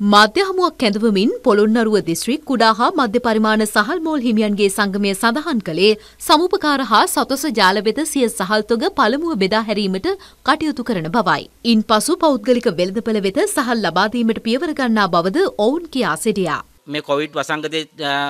මධ්‍ය හමුවක් කැඳවමින් පොළොන්නරුව දිස්ත්‍රික් කුඩා හා මධ්‍ය පරිමාණ සහල් මෝල් හිමියන්ගේ සංගමය සඳහන් කළේ සමුපකාර හා සතොස ජාල වෙත සිය සහල් තොග පළමුව බෙදා හැරීමට කටයුතු කරන බවයි. ඉන් පසු පෞද්ගලික වෙළඳපළ වෙත සහල් ලබා දීමට පියවර ගන්නා බවද ඔවුන් කියා සිටියා. මේ කොවිඩ් වසංගතය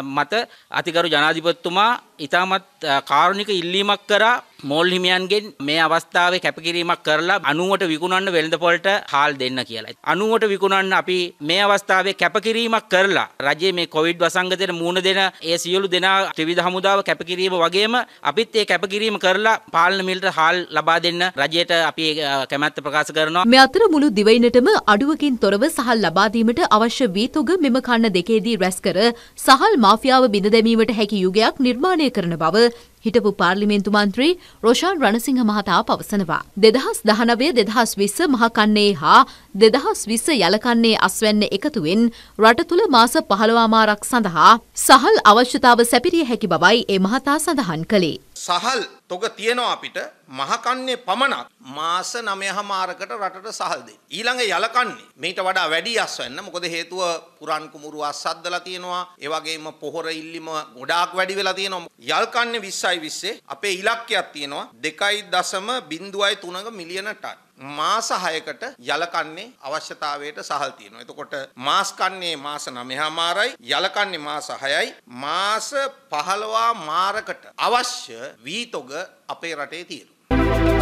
මත අතිකරු ජනාධිපතිතුමා ඉතාමත් කාරුණික ඉල්ලීමක් කරා මෝල් හිමියන්ගෙන් මේ අවස්ථාවේ කැපකිරීමක් කරලා 90ට විකුණන්න වෙළඳපොළට හාල් දෙන්න කියලා. 90ට විකුණන්න අපි මේ අවස්ථාවේ කැපකිරීමක් කරලා රජයේ මේ කොවිඩ් වසංගතයට මුහුණ දෙන ඒ සියලු දෙනා ත්‍රිවිධ හමුදාව කැපකිරීම වගේම අපිත් ඒ කැපකිරීම කරලා පාලන මිලට හාල් ලබා දෙන්න රජයට අපි කැමැත්ත ප්‍රකාශ කරනවා. මේ අතර මුළු දිවයිනටම අඩුවකින් තොරව සහල් ලබා දීමට අවශ්‍ය වී තොග මෙම කන්න දෙකේදී රැස් කර සහල් මාෆියාව බිඳ දැමීමට හැකි යුගයක් නිර්මාණය කරන බව හිටපු පාර්ලිමේන්තු මන්ත්‍රී රොෂාන් රණසිංහ මහතා පවසනවා. දෙදහස් දහනවය දෙදහස් විස්ස මහකන්නේ හා දෙදහස් විස්ස යලකන්නේ අස්වැන්න එකතුවෙන් රට තුළ මාස පහළවාමාරක් සඳහා සහල් අවශ්‍යතාව සැපිරිය හැකි බවයි ඒ මහතා සඳහන් කළේ. සහල් තොග තියෙනවා අපිට මහකන්නේ පමණක් මාස 9මාරකට රටට සහල් දෙන්න. ඊළඟ යලකන්නේ මේට වඩා වැඩි අස්වැන්න. මොකද හේතුව පුරන් කුමුරු අස්සද්දලා තියෙනවා. ඒ වගේම පොහොර ඉල්ලීම ගොඩාක් වැඩි වෙලා තියෙනවා. යල්කන්නේ 20යි 20 අපේ ඉලක්කයක් තියෙනවා 2.03 මිලියන ටන්. මාස 6කට යලකන්නේ අවශ්‍යතාවයට සහල් තියෙනවා. එතකොට මාස් කන්නේ මාස 9මාරයි යලකන්නේ මාස 6යි මාස 15 මාරකට අවශ්‍ය වී තොග අපේ රටේ තියෙනවා.